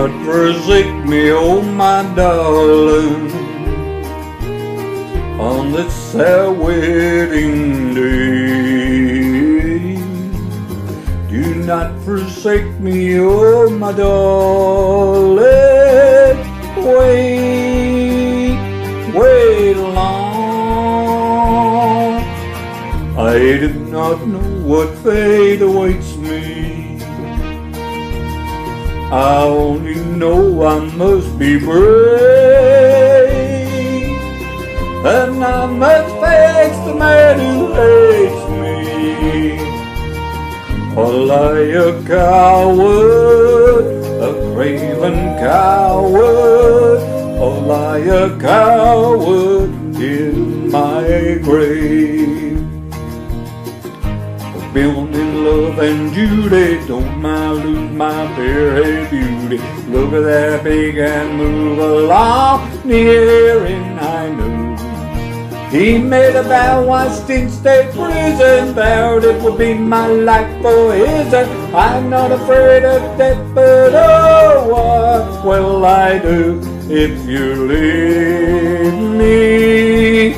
not forsake me, oh my darling, on this our wedding day. Do not forsake me, oh my darling. Wait, wait long. I do not know what fate awaits me. I only know I must be brave. And I must face the man who hates me. A coward, a craven coward. A coward in my grave. Building love and Judy, don't mind lose my very beauty. Look at that big and move along, near and I know. He made a vow once in state prison, vowed it would be my life for his. I'm not afraid of death, but oh, what will I do if you leave me?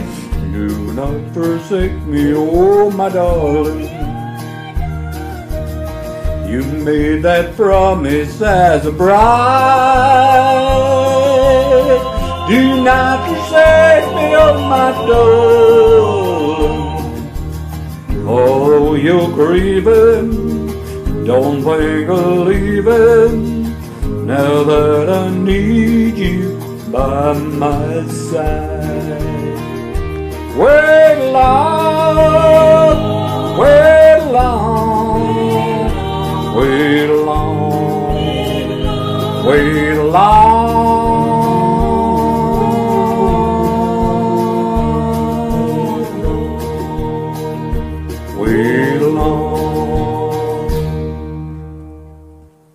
Do not forsake me, oh my darling. You made that promise as a bride. Do not forsake me, oh my darling. Oh, you're grieving. Don't think of leaving. Now that I need you by my side. Wait long, wait along, wait along.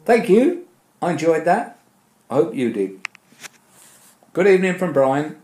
Thank you. I enjoyed that. I hope you did. Good evening from Brian.